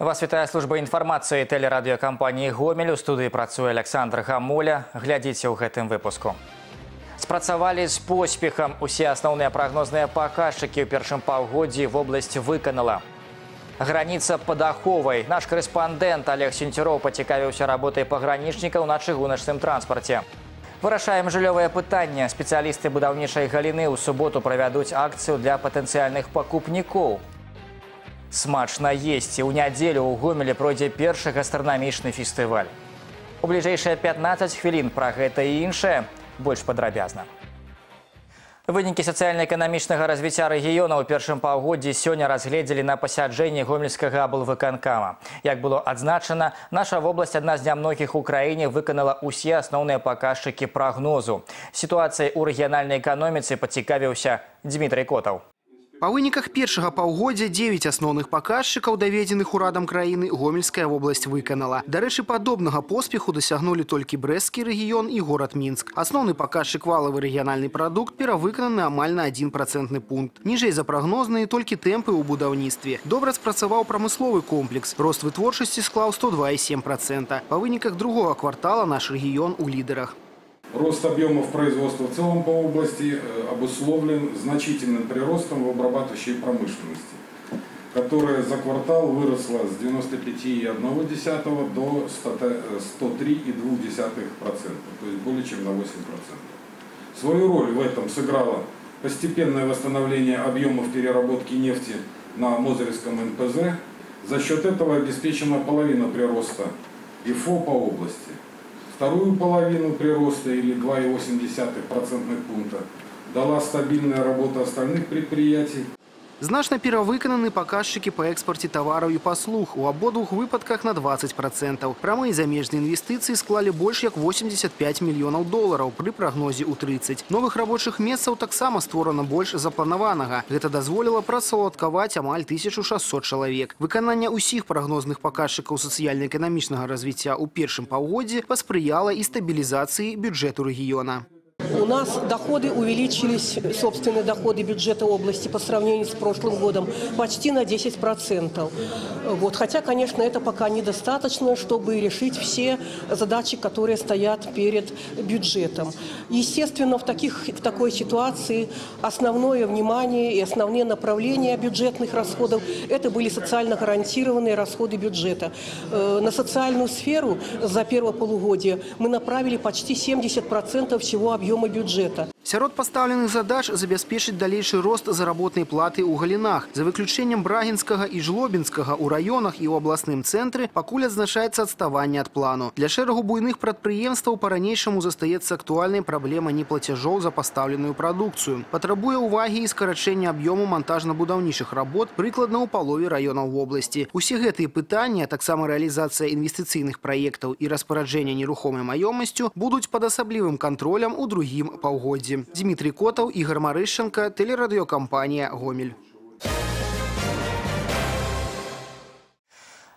Вас вітае служба інфармацыі тэлерадыёкампаніі Гомель. У студыі працуе Александр Гамуля. Глядзіце ў гэтым выпуску. Спрацавалі з поспехам. Усе асноўныя прагнозныя паказчыкі ў першым паўгоддзі вобласць выканала. Граніца падаховай. Наш корэспандэнт Олег Сенцюроў пацікавіўся работай пагранічнікаў на чыгуначным транспарце. Вырашаем жыллёвае пытанне. Спецыялісты будаўнічай галіны ў суботу правядуць акцыю для патэнцыяльных пакупнікоў. Смачна есці. У нядзелю ў Гомелі пройдзе першы гастранамічны фестываль. У бліжэйшыя 15 хвілін пра гэта і іншае больш падрабязна. Вынікі сацыяльна-эканамічнага развіцця рэгіёна ў першым паўгоддзі сёння разгледзелі на пасяджэнні гомельскага аблвыканкама. Як было адзначана, наша вобласць адна з нямногіх у краіне выканала ўсе асноўныя паказчыкі прагнозу. Сітуацыяй у рэгіянальнай эканоміцы пацікавіўся Дмітрый Котаў. Па выніках першага паўгоддзя 9 асноўных паказчыкаў, даведзеных урадам краіны, гомельская вобласць выканала. Дарэчы, падобнага поспеху дасягнулі толькі брэсцкі рэгіён і горад Мінск. Асноўны паказчык валавы рэгіянальны прадукт перавыкананы амаль на 1 працэнтны пункт. Ніжэй за прагнозныя толькі тэмпы ў будаўніцтве. Добра спрацаваў прамысловы комплекс. Рост вытворчасці склаў 102,7%. Па выніках другога квартала наш рэгіён у лідерах. Рост объемов производства в целом по области э, обусловлен значительным приростом в обрабатывающей промышленности, которая за квартал выросла с 95,1 до 103,2%, то есть более чем на 8%. Свою роль в этом сыграло постепенное восстановление объемов переработки нефти на Мозырском НПЗ. За счет этого обеспечена половина прироста ИФО по области. Вторую половину прироста или 2,8% пункта дала стабильная работа остальных предприятий. Значна перавыкананы паказчыкі па экспарце тавараў і паслуг. У абодвух выпадках на 20%. Прамыя замежныя інвестыцыі склалі больш як 85 мільёнаў долараў пры прагнозе ў 30. Новых рабочых месцаў таксама створана больш запланаванага. Гэта дазволіла працаўладкаваць амаль 1600 чалавек. Выкананне ўсіх прагнозных паказчыкаў сацыяльна-эканамічнага развіцця ў першым паўгоддзі паспрыяла і стабілізацыі бюджэту рэгіёна. У нас доходы увеличились, собственные доходы бюджета области по сравнению с прошлым годом почти на 10%. Вот. Хотя, конечно, это пока недостаточно, чтобы решить все задачи, которые стоят перед бюджетом. Естественно, в, таких, в такой ситуации основное внимание и основные направления бюджетных расходов – это были социально гарантированные расходы бюджета. Э, на социальную сферу за первое полугодие мы направили почти 70% всего объема объема бюджета. Сярод пастаўленых задач забяспечыць далейшы рост заработнай платы ў галінах. За выключэннем брагінскага і жлобінскага ў раёнах і ў абласным цэнтры пакуль адзначаецца адставанне ад плану. Для шэрагу буйных прадпрыемстваў па-ранейшаму застаецца актуальнай праблема неплацяжоў за пастаўленую прадукцыю. Патрабуе ўвагі і скарачэння аб'ёму монтажна-будаўнічых работ прыкладна ў палове раёнаў вобласці. Усе гэтыя пытанні, а таксама рэалізацыя інвестыцыйных праектаў і распараджэння нерухомай маёмасцю будуць пад асаблівым кантролем у другім паўгоддзі. Дмитрий Котов, Игорь Марыщенко, телерадиокомпания «Гомель».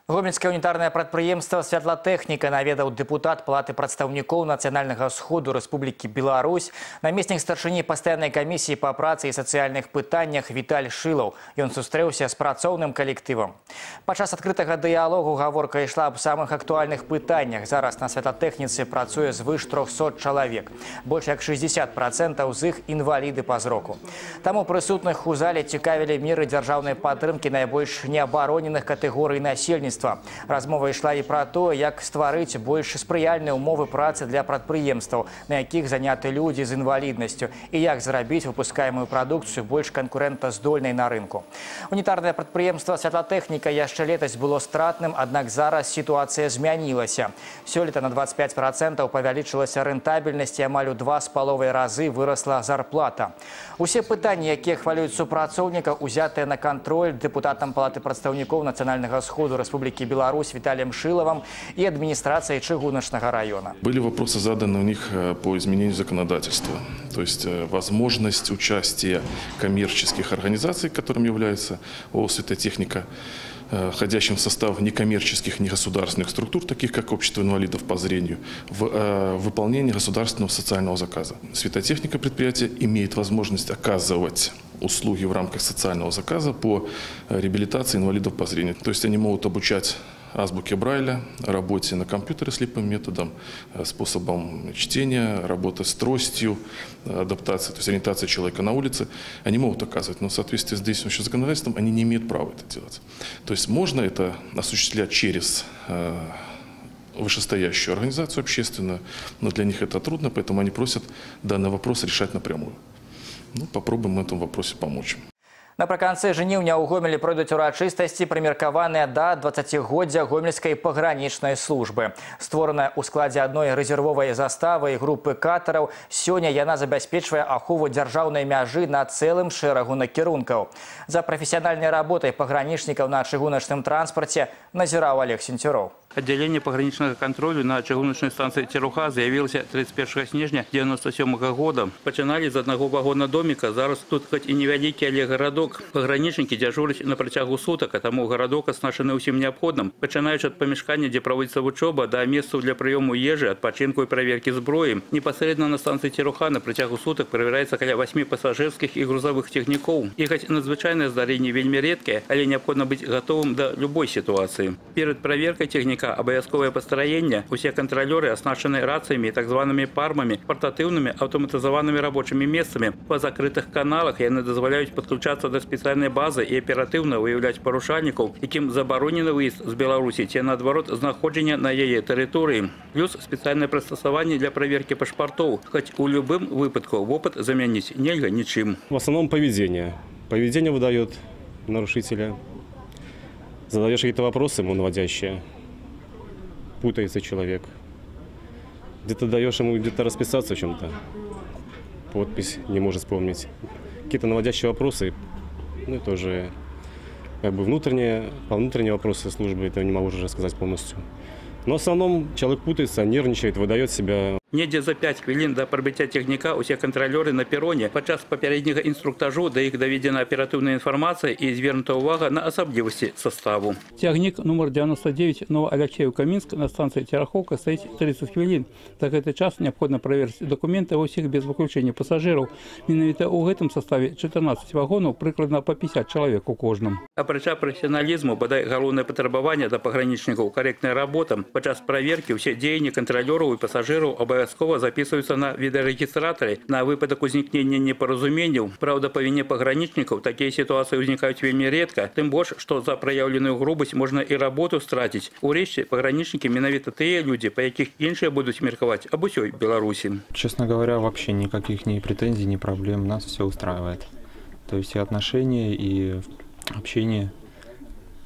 Гомельскае унітарнае прадпрыемства святлатэхніка наведаў дэпутат палаты прадстаўнікоў нацыянальнага сходу Рэспублікі Беларусь, намеснік старшыні пастаяннай камісіі па працы і сацыяльных пытаннях Віталь Шылаў. Ён сустрэўся з працоўным калектывам. Падчас адкрытага дыялогу гаворка ішла аб самых актуальных пытаннях. Зараз на святлатэхніцы працуе звыш 300 чалавек. Больш як 60 процентаў з іх інваліды па зроку. Таму прысутных у зале цікавілі меры дзяржаўнай падтрымкі найбольш неабароненых катэгорый насельніцтва насельніцтва. Размова ішла і пра тое, як стварыць больш спрыяльныя ўмовы працы для прадпрыемстваў, на якіх заняты людзі з інваліднасцю і як зрабіць выпускаемую прадукцыю больш канкурэнтаздольнай на рынку. Унітарнае прадпрыемства святлатэхніка яшчэ летась было стратным, аднак зараз сітуацыя змянілася. Сёлета на 25 процентаў павялічылася рэнтабельнасць і амаль у два з паловай разы вырасла зарплата. Усе пытанні, якія хвалююць супрацоўніка, узятыя на кантроль дэпутатам палаты прадстаўнікоў нацыянальнага сходу Рэспублікі Республики Беларусь Виталием Шиловым и администрацией Чигуночного района. Были вопросы заданы у них э, по изменению законодательства. То есть э, возможность участия коммерческих организаций, которым является ООО «Светотехника», э, входящим в состав некоммерческих, негосударственных структур, таких как Общество инвалидов по зрению, в э, выполнении государственного социального заказа. Светотехника предприятия имеет возможность оказывать услуги в рамках социального заказа по э, реабилитации инвалидов по зрению. То есть они могут обучать азбуке Брайля, работе на компьютере слепым методом, э, способом чтения, работы с тростью, э, адаптации, то есть ориентация человека на улице, они могут оказывать, но в соответствии с действующим законодательством они не имеют права это делать. То есть можно это осуществлять через вышестоящую организацию общественную, но для них это трудно, поэтому они просят данный вопрос решать напрямую. Ну, попробуем в этом вопросе помочь. Напрыканцы жніўня ў гомелі пройдуць урачыстасці прымеркаваныя да 20годдзя гомельскай пагранічнай службы. Створаная ў складзе адной рэзервовай заставы і групы катараў, сёння яна забяспечвае ахову дзяржаўнай мяжы на цэлым шэрагу накірункаў. За прафесіянальнай работай пагранічнікаў на чыгуначным транспарце назіраў Олег Сенцюроў. Отделение пограничного контролю на чыгуначной станции Теруха з'явілася 31 снежня 97 -го года. Пачыналі з аднаго вагона домика, зараз тут хоць і невялікі, але гарадок. Пагранічнікі дзяжураць на працягу сутак, а таму гарадок аснашаны ўсім неабходным, пачынаючы ад памяшкання, дзе праводзіцца вучоба, да месцаў для прыёму ежы, адпачынку і праверкі зброі. Непасрэдна на станцыі Теруха на працягу сутак правяраецца каля 8 пасажырскіх і грузавых цягнікоў. І хоць надзвычайнае здарэнне вельмі рэдкае, але неабходна быць гатовым да любой сітуацыі. Перад праверкай цягніка Цягніка абавязковае пастараенне усе кантралёры аснашчаны рацыямі так званымі пармамі партатыўнымі аўтаматызаванымі рабочымі месцамі па закрытых каналах яны дазваляюць падключацца да спецыяльнай базы і аператыўна выяўляць парушальнікаў якім забаронены выезд з беларусі ці наадварот знаходжання на яе тэрыторыі плюс спецыяльнае прыстасаванне для праверкі пашпартоў хоць у любым выпадку вопыт замяніць нельга нічым в основном поведение поведение выдает нарушителя задаешь какие-то вопросы ему наводящие путается человек. Где-то даешь ему где-то расписаться в чем-то. Подпись не может вспомнить. Какие-то наводящие вопросы. Ну, это уже как бы внутренние, по внутренние вопросы службы, это не могу уже рассказать полностью. Но в основном человек путается, нервничает, выдает себя Недзе за 5 хвілін да прыбыцця цягніка ўсе кантралёры на пероне падчас папярэдняга інструктажу да іх даведзена аператыўная інфармацыя і звернута ўвага на асаблівасці составу. Цягнік нумар 99 Новоалячею Камінск на станцыі Церахоўка стаіць 30 хвілін. За гэты час неабходна праверыць дакументы ўсіх без выключэння пасажыраў. Менавіта ў гэтым саставе 14 вагонаў прыкладна па 50 чалавек у кожным. Апрача прафесіяналізму бадай галоўнае патрабаванне да пагранічнікаў карэктная работа. Падчас праверкі ўсе дзеянні кантралёраў і пасажыраў абавязкова абавязкова записываются на відэарэгістратары на выпадак узнікнення непаразуменняў праўда па віне пагранічнікаў такія сітуацыі ўзнікаюць вельмі редка тым больш што за праяўленую грубасць можна і работу страціць урэшце пагранічнікі менавіта тыя людзі па якіх іншыя будуць меркаваць аб усёй беларусі честно говоря вообще никаких ни претензий ни проблем нас все устраивает то есть и отношения и общение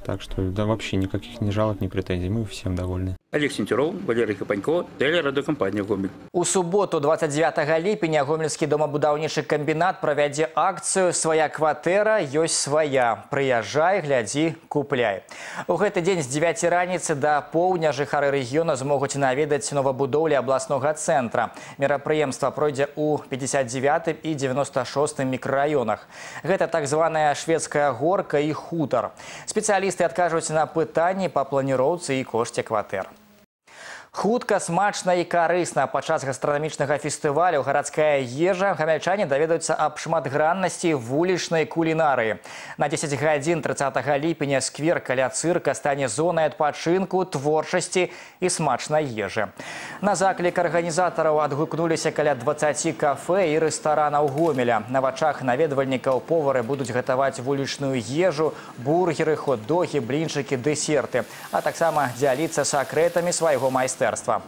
так что да вообще никаких ни жалоб, ни претензий. Мы всем довольны. Олег Сентеров, Валерий Капанько, телерадиокомпания «Гомель». У суботу 29 ліпеня гомельскі домабудаўнічы камбінат правядзе акцыю свая кватэра ёсць свая прыязджай глядзі купляй у гэты дзень з 9 раніцы да поўдня жыхары рэгіёна змогуць наведаць новабудоўлі абласнога цэнтра мерапрыемства пройдзе у 59 і 96 мікрараёнах гэта так званая шведская горка і хутар спецыялісты адкажуць на пытанні па планіроўцы і кошце кватэр Хутка, смачна і карысна. Падчас гастранамічнага фестывалю гарадская ежа гамяльчане даведаюцца аб шматграннасці вулічнай кулінарыі. На 10 гадзін 30 ліпеня сквер каля цырка стане зонай адпачынку, творчасці і смачнай ежы. На заклік арганізатараў адгукнуліся каля 20 кафе і рэстаранаў гомеля. На вачах наведвальнікаў повары будуць гатаваць вулічную ежу, бургеры, хот-догі, блінчыкі, дэсерты, а таксама дзяліцца сакрэтамі свайго майстра міністэрства.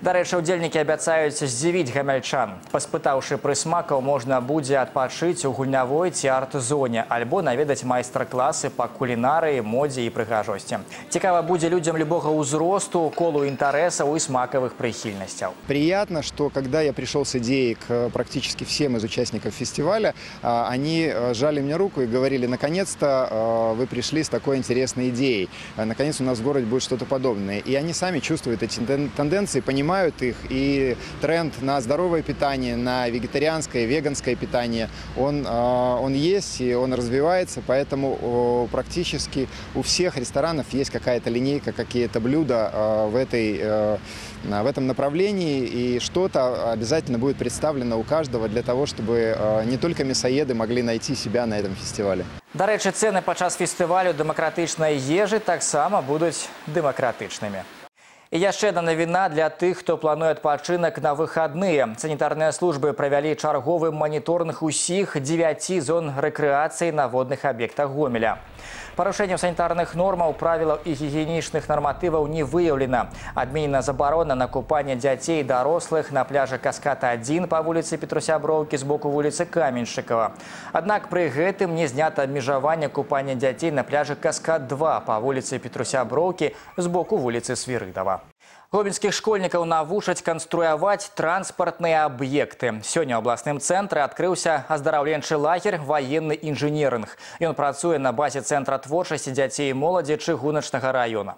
Дарэчы, удзельнікі абяцаюць здзівіць гамяльчан. Паспытаўшы прысмакаў, можна будзе адпачыць у гульнявой ці арт-зоне альбо наведаць майстар-класы па кулінарыі, модзе і прыгажосці. Цікава будзе людзям любога ўзросту, колу інтарэсаў і смакавых прыхільнасцяў. Приятно, что когда я пришел с идеей к практически всем из участников фестиваля, они жали мне руку и говорили, наконец-то вы пришли с такой интересной идеей. Наконец у нас в городе будет что-то подобное. И они сами чувствуют эти тен- тенденции, понимают их, и тренд на здоровое питание, на вегетарианское, веганское питание, он, э, он есть и он развивается, поэтому практически у всех ресторанов есть какая-то линейка, какие-то блюда э, в, этой, э, в этом направлении, и что-то обязательно будет представлено у каждого для того, чтобы э, не только мясоеды могли найти себя на этом фестивале. До речі, цены падчас фестывалю дэмакратычнай ежы таксама будуць дэмакратычнымі. І яшчэ одна навіна для тых, хто плануе адпачынак на выхадныя. Санітарныя службы правялі чарговы маніторынг усіх 9 зон рэкрэацыі на водных аб'ектах Гомеля. Парушэнняў санітарных нормаў, правілаў і гігіенічных нарматываў не выяўлена. Адменена забарона на купанне дзяцей і дарослых на пляжы Каската-1 па вуліцы Петрусяброўкі з боку вуліцы Каменьшыкова. Аднак пры гэтым не знята абмежаванне купання дзяцей на пляжы Каскад-2 па вуліцы Петрусяброўкі з боку вуліцы Свірыдава. Гомельскіх школьнікаў навучаць канструяваць транспартныя аб'екты. Сёння ў абласным цэнтры адкрыўся аздараўленчы лагер ваенны інжынерынг. Ён працуе на базе цэнтра творчасці дзяцей і моладзі чыгуначнага района.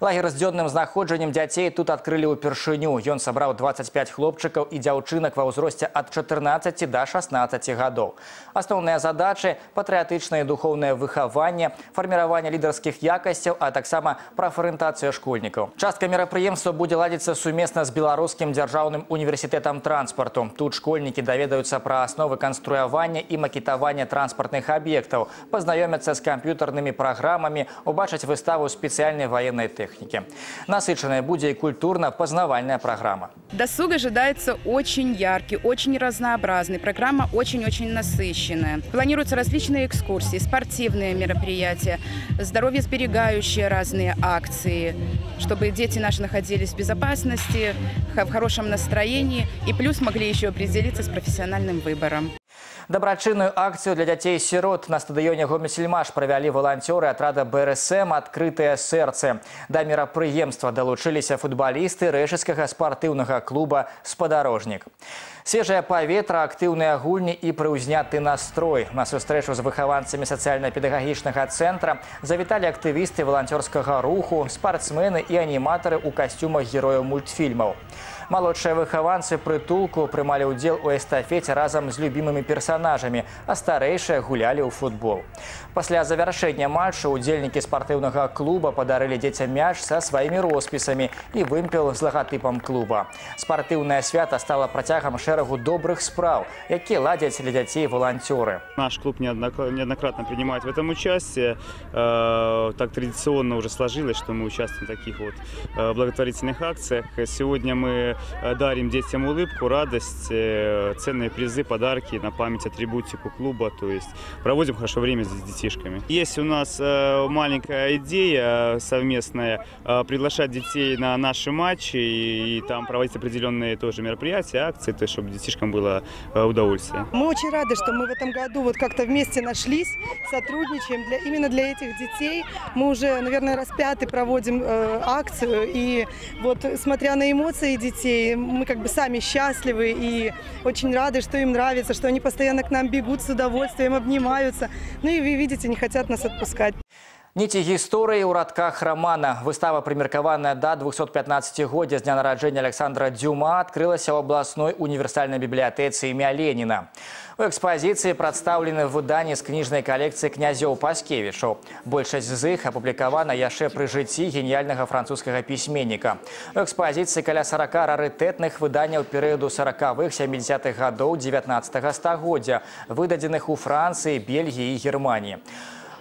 Лагер з дзённым знаходжаннем дзяцей тут адкрылі ўпершыню. Ён сабраў 25 хлопчыкаў і дзяўчынак ва ўзросце ад 14 да 16 гадоў. Асноўныя задачы патрыятычнае і духоўнае выхаванне, фарміраванне лідарскіх якасцяў, а таксама прафарэнтацыя школьнікаў. Частка мерапрыемства будзе ладзіцца сумесна з беларускім дзяржаўным універсітэтам транспарту. Тут школьнікі даведаюцца пра асновы канструявання і макетавання транспартных аб'ектаў, пазнаёмяцца з камп'ютарнымі праграмамі, убачаць выставу спецыяльнай военной техники. Насыщенная будет и культурно-познавальная программа. Досуг ожидается очень яркий, очень разнообразный. Программа очень-очень насыщенная. Планируются различные экскурсии, спортивные мероприятия, здоровье сберегающие разные акции, чтобы дети наши находились в безопасности, в хорошем настроении и плюс могли еще определиться с профессиональным выбором. Дабрачынную акцыю для дзяцей сірот на стадыёне гомельсельмаш правялі валанцёры атрада БРСМ адкрытае сэрцы. Да мерапрыемства далучыліся футбалісты рэчыцкага спартыўнага клуба спадарожнік. Свежае паветра, актыўныя гульні і прыўзняты настрой. На сустрэчу з выхаванцамі сацыяльна-педагагічнага цэнтра завіталі актывісты валанцёрскага руху, спартсмены і аніматары ў касцюмах герояў мультфільмаў. Малодшыя выхаванцы прытулку прымалі ўдзел у эстафеце разам з любімымі персанажамі, а старэйшыя гулялі ў футбол. Пасля завяршэння матчу удзельнікі спартыўнага клуба падарылі дзецям мяч са сваімі роспісамі і вымпел з лагатыпам клуба. Спартыўнае свята стала працягам шэрагу добрых спраў, якія ладзяць для дзяцей валанцёры. Наш клуб неоднократно принимает в этом участие. Э, так традиционно уже сложилось, что мы участвуем в таких вот э, благотворительных акциях. Сегодня мы Э, дарим детям улыбку, радость, ценные призы, подарки на память, атрибутику клуба, то есть проводим хорошо время с детишками. Есть у нас маленькая идея совместная, приглашать детей на наши матчи и там проводить определенные тоже мероприятия, акции, то есть чтобы детишкам было удовольствие. Мы очень рады, что мы в этом году вот как-то вместе нашлись, сотрудничаем. Для, именно для этих детей мы уже, наверное, раз пятый проводим э, акцию. И вот смотря на эмоции детей, детей. Мы как бы сами счастливы и очень рады, что им нравится, что они постоянно к нам бегут с удовольствием, обнимаются. Ну и вы видите, не хотят нас отпускать. Ніці гісторыі ў радках рамана. Выстава, прымеркаваная да 215годдзя з дня нараджэння Александра Дюма, адкрылася ў абласной універсальнай бібліятэцы імя Леніна. У экспазіцыі прадстаўлены выданні з кніжнай калекцыі князёў Паскевічаў. Большасць з іх апублікавана яшчэ пры жыцці геніяльнага французскага пісьменніка. У экспазіцыі каля 40 рарытэтных выданняў перыяду 40-х 70-х гадоў 19 стагоддзя, выдадзеных у Францыі, Бельгіі і Германіі.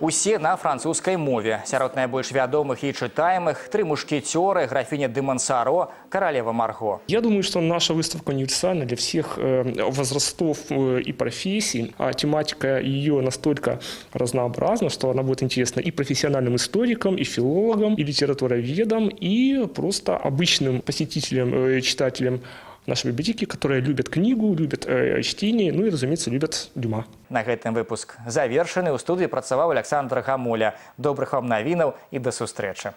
Усе на французскай мове. Сярод найбольш вядомых і чытаемых тры мушкетёры, графиня де Мансаро, королева Марго. Я думаю, что наша выставка универсальна для всех э, возрастов э, и профессий. А тематика ее настолько разнообразна, что она будет интересна и профессиональным историкам, и филологам, и литературоведам, и просто обычным посетителям, э, читателям нашей библиотеки, которые любят книгу, любят э, чтение, ну и, разумеется, любят Дюма. На гэтым выпуск завершаны. У студыі працаваў Александр Гамоля. Добрых вам навінаў і да сустрэчы.